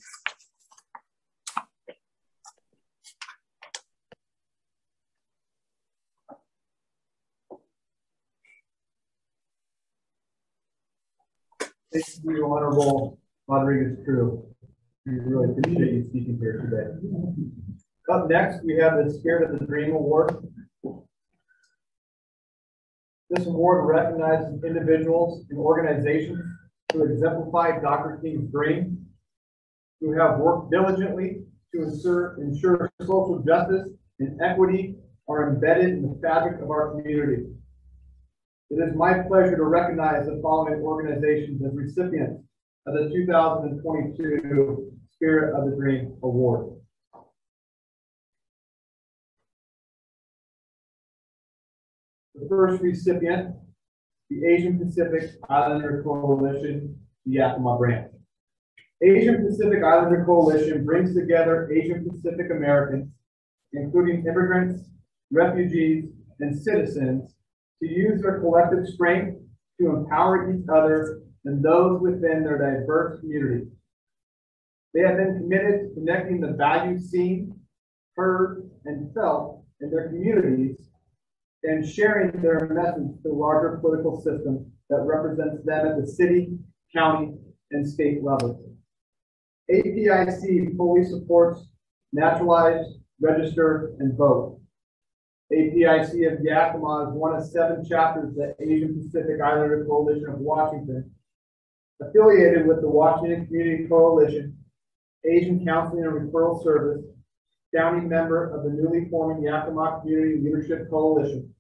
Thank you, Honorable Rodriguez True. We really appreciate you speaking here today. Up next, we have the Spirit of the Dream Award. This award recognizes individuals and organizations who exemplify Dr. King's dream, who have worked diligently to ensure, ensure social justice and equity are embedded in the fabric of our community. It is my pleasure to recognize the following organizations as recipients of the 2022 Spirit of the Dream Award. The first recipient, the Asian Pacific Islander Coalition, the Yakima branch. Asian Pacific Islander Coalition brings together Asian Pacific Americans, including immigrants, refugees, and citizens to use their collective strength to empower each other and those within their diverse communities. They have been committed to connecting the values seen, heard, and felt in their communities and sharing their message to the larger political system that represents them at the city, county, and state levels. APIC fully supports naturalized, register, and vote. APIC of Yakima is one of seven chapters of the Asian Pacific Islander Coalition of Washington, affiliated with the Washington Community Coalition, Asian Counseling and Referral Service, founding member of the newly forming Yakima Community Leadership Coalition,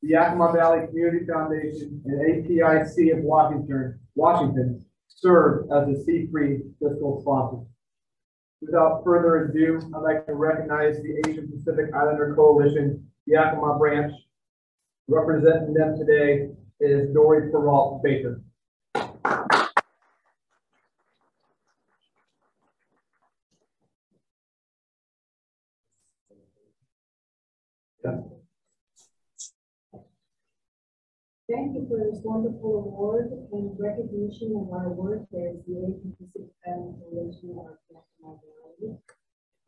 the Yakima Valley Community Foundation, and APIC of Washington, Washington serve as the C3 fiscal sponsors. Without further ado, I'd like to recognize the Asian Pacific Islander Coalition Yakima branch. Representing them today is Dory Peralt Baker. Yeah. Thank you for this wonderful award and recognition of our work as the Asian Pacific Island Coalition of Yakima Valley.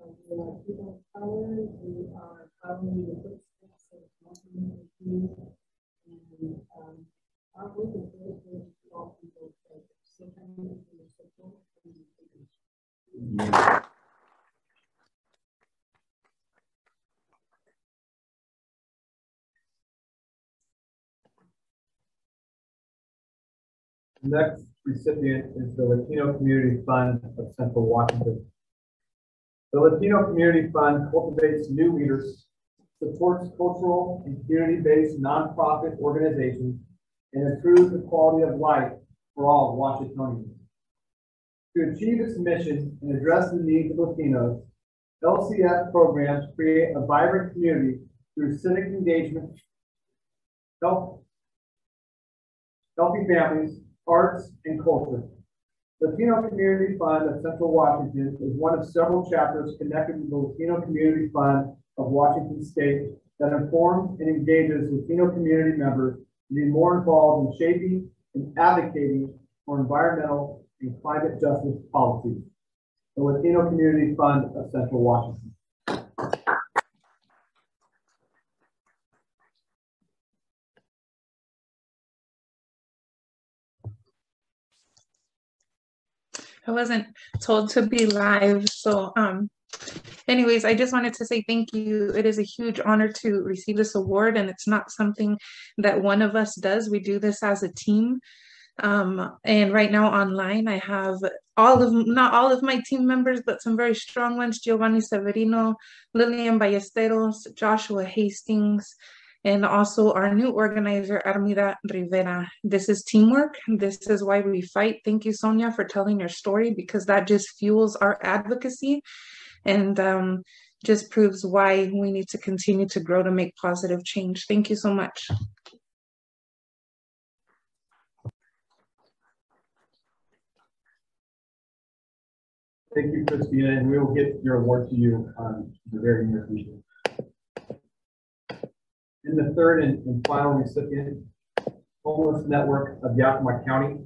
Uh, we are people of color, we are following the footsteps of Martin Luther King, and um, our work is very good to all people. So thank you for your support and recognition. Next recipient is the Latino Community Fund of Central Washington. The Latino Community Fund cultivates new leaders, supports cultural and community-based nonprofit organizations, and improves the quality of life for all Washingtonians. To achieve its mission and address the needs of Latinos, LCF programs create a vibrant community through civic engagement, health, healthy families, arts, and culture. Latino Community Fund of Central Washington is one of several chapters connected with the Latino Community Fund of Washington State that informs and engages Latino community members to be more involved in shaping and advocating for environmental and climate justice policies. The Latino Community Fund of Central Washington. I wasn't told to be live. So, um, anyways, I just wanted to say thank you. It is a huge honor to receive this award, and it's not something that one of us does. We do this as a team. Um, and right now online, I have all of, not all of my team members, but some very strong ones, Giovanni Severino, Lillian Ballesteros, Joshua Hastings, and also our new organizer, Armida Rivera. This is teamwork. This is why we fight. Thank you, Sonia, for telling your story because that just fuels our advocacy and um, just proves why we need to continue to grow to make positive change. Thank you so much. Thank you, Christina, and we will get your award to you um, in the very near future. And the third and, and final recipient, Homeless Network of Yakima County.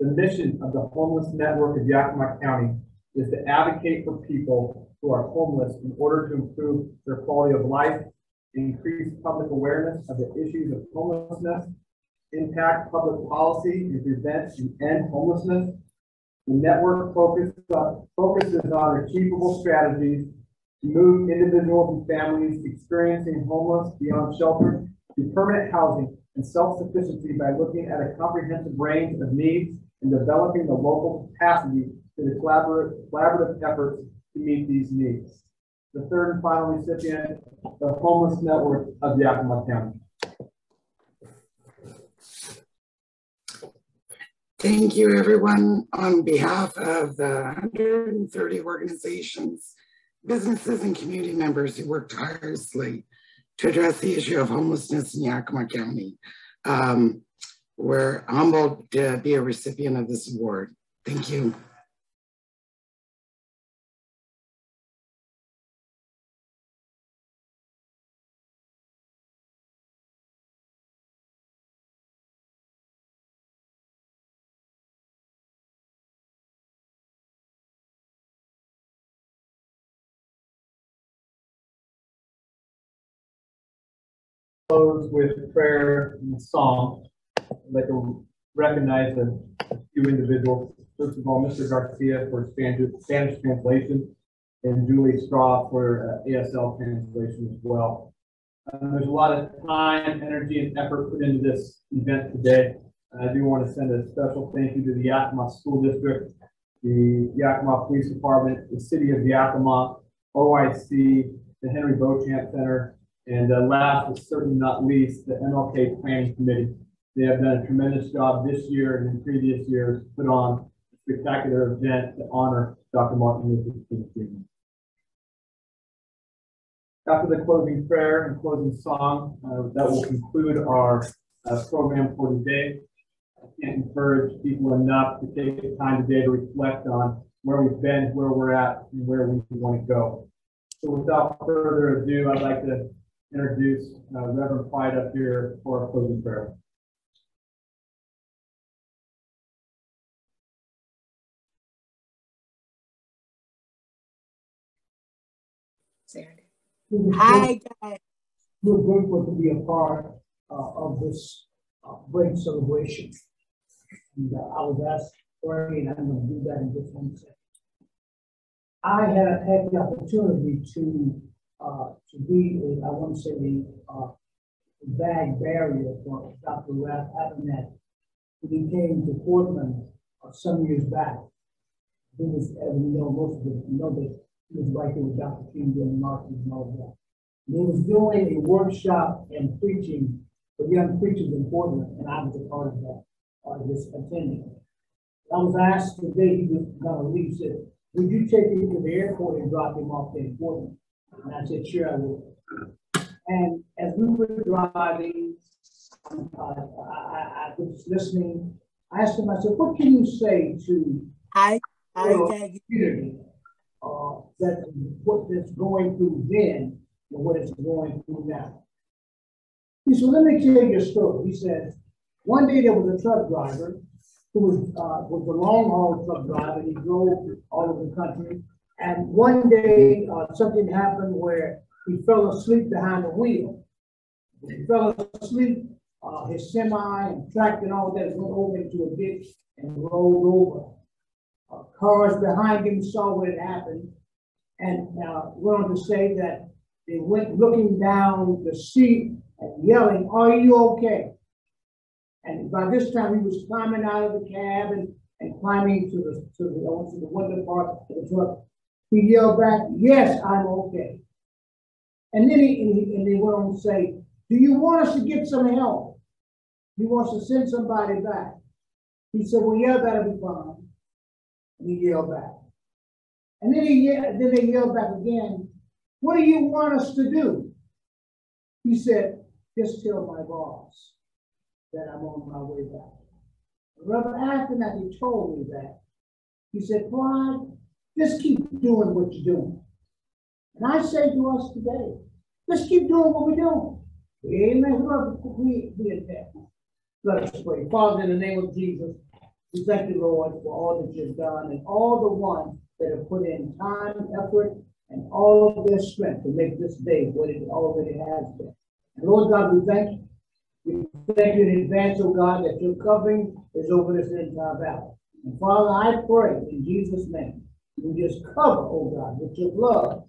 The mission of the Homeless Network of Yakima County is to advocate for people who are homeless in order to improve their quality of life, increase public awareness of the issues of homelessness, impact public policy and prevent and end homelessness. The network focuses on, focuses on achievable strategies to move individuals and families experiencing homeless beyond shelter to permanent housing and self-sufficiency by looking at a comprehensive range of needs and developing the local capacity to the collaborative, collaborative efforts to meet these needs. The third and final recipient, the Homeless Network of Yakima County. Thank you, everyone, on behalf of the 130 organizations businesses and community members who worked tirelessly to address the issue of homelessness in Yakima County. Um, we're humbled to be a recipient of this award. Thank you. Close with prayer and song. I'd like to recognize a few individuals. First of all, Mr. Garcia for Spanish, translation and Julie Straw for uh, ASL translation as well. Um, there's a lot of time, energy, and effort put into this event today. I do want to send a special thank you to the Yakima School District, the Yakima Police Department, the City of Yakima, OIC, the Henry Beauchamp Center, and uh, last but certainly not least, the MLK Planning Committee. They have done a tremendous job this year and in previous years to put on a spectacular event to honor Dr. Martin Luther King Jr. After the closing prayer and closing song, uh, that will conclude our uh, program for today. I can't encourage people enough to take the time today to reflect on where we've been, where we're at, and where we want to go. So without further ado, I'd like to introduce uh, Reverend Pride up here for a closing prayer. Hi, guys. We're grateful to be a part uh, of this uh, great celebration. And uh, I was asked and I'm going to do that in just one second. I have had the opportunity to uh, to be, I want to say, a uh, bag barrier for Dr. Ralph Abernathy He came to Portland uh, some years back. He was, as we know, most of you know that he was right there with Dr. King doing marketing and all that. And he was doing a workshop and preaching for young preachers in Portland, and I was a part of that, of this attending. I was asked today, he was gonna leave, said, would you take him to the airport and drop him off there in Portland? And I said, sure I will. And as we were driving, uh, I, I, was listening. I asked him, I said, what can you say to I, I, community uh, that what that's going through then and what it's going through now? He said, let me tell you a story. He said, one day there was a truck driver who was uh, was a long haul truck driver. He drove all over the country. And one day uh, something happened where he fell asleep behind the wheel. He fell asleep. Uh, his semi and tractor and all that went over into a ditch and rolled over. Uh, cars behind him saw what had happened and uh, went on to say that they went looking down the seat and yelling, Are you okay? And by this time, he was climbing out of the cab and, and climbing to the to the, to the window part of the truck. He yelled back, Yes, I'm okay. And then he, and he, and he went on to say, Do you want us to get some help? He wants to send somebody back. He said, Well, yeah, that'll be fine. And he yelled back. And then he then they yelled back again, What do you want us to do? He said, Just tell my boss that I'm on my way back. Reverend, after that, he told me that. He said, Clyde, just keep doing what you're doing. And I say to us today, let's keep doing what we're doing. Amen. We, we in that. Let us pray. Father, in the name of Jesus, we thank you, Lord, for all that you've done and all the ones that have put in time, effort, and all of their strength to make this day what it already has been. And Lord God, we thank you. We thank you in advance, oh God, that your covering is over this entire valley. And Father, I pray in Jesus' name, you just cover, oh God, with your blood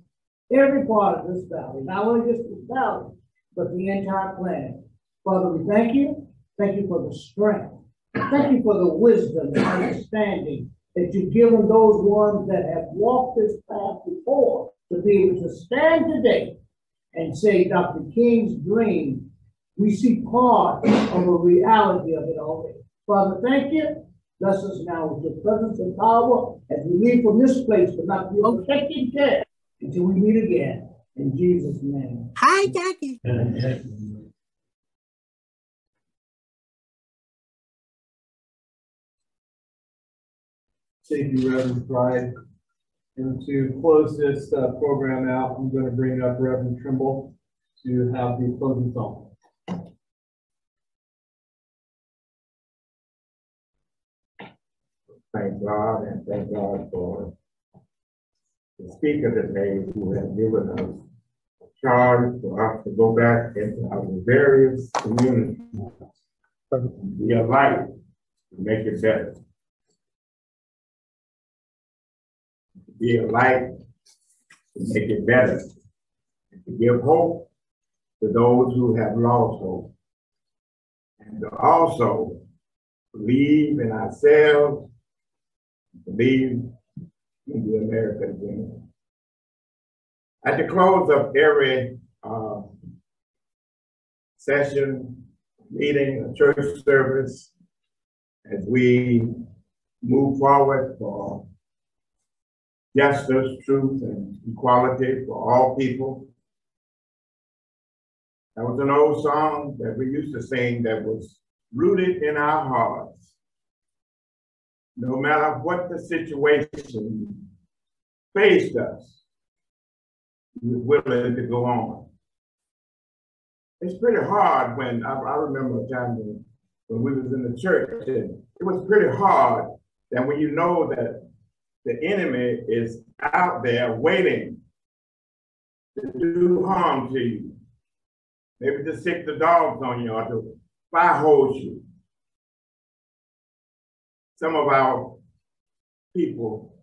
every part of this valley, not only just this valley, but the entire planet. Father, we thank you. Thank you for the strength. Thank you for the wisdom and understanding that you've given those ones that have walked this path before to be able to stand today and say, Dr. King's dream, we see part of a reality of it already. Father, thank you. Bless us now with your presence and power as we leave from this place, but not be protected care until we meet again. In Jesus' name. Hi, Jackie. Thank you, Reverend Pride. And to close this uh, program out, I'm going to bring up Reverend Trimble to have the closing song. Thank God and thank God for the speaker today who has given us a charge for us to go back into our various communities, be a light to make it better. Be a light to make it better. And To give hope to those who have lost hope. And to also believe in ourselves, believe in the American dream. At the close of every uh, session, meeting, a church service, as we move forward for justice, truth, and equality for all people. That was an old song that we used to sing that was rooted in our hearts. No matter what the situation faced us, we were willing to go on. It's pretty hard when, I, I remember a time when, when we was in the church, and it was pretty hard that when you know that the enemy is out there waiting to do harm to you. Maybe to sick the dogs on you or to fire hose you. Some of our people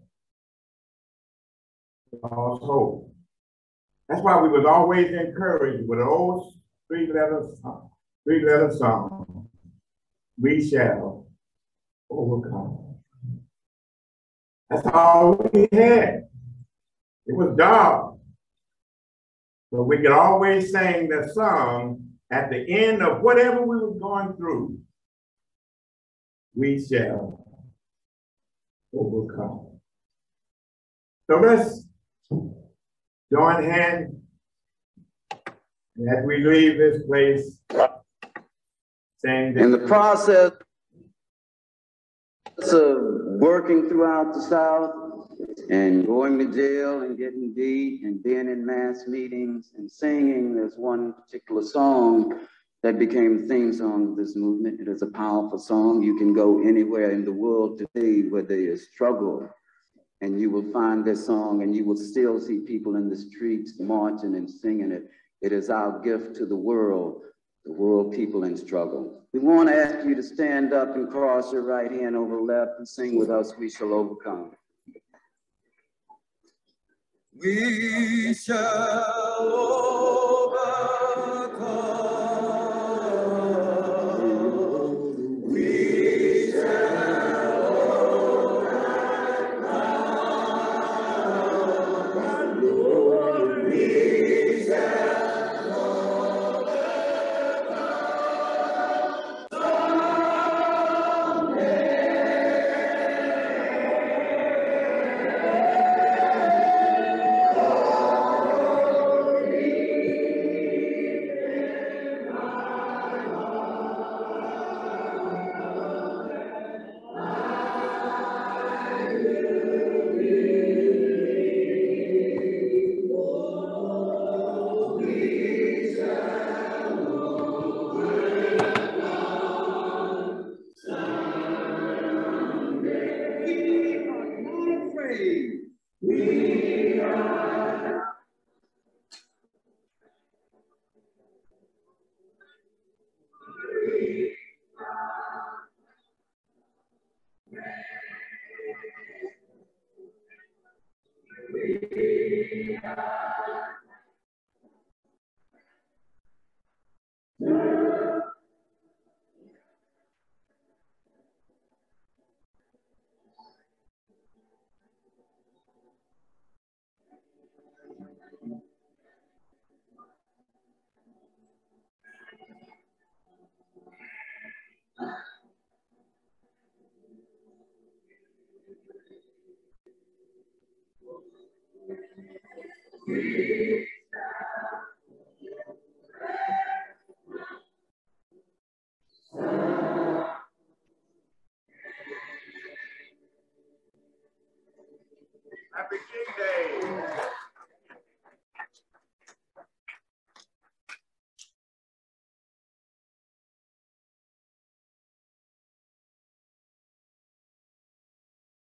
lost hope. That's why we was always encouraged with an old three letter song, three letter song. We shall overcome. That's all we had. It was dark. But we could always sing the song at the end of whatever we were going through. We shall overcome. So let's join hands as we leave this place In the process of working throughout the South and going to jail and getting beat and being in mass meetings and singing, there's one particular song that became the theme song of this movement. It is a powerful song. You can go anywhere in the world today where there is struggle and you will find this song and you will still see people in the streets marching and singing it. It is our gift to the world, the world people in struggle. We want to ask you to stand up and cross your right hand over left and sing with us, We Shall Overcome. We shall overcome.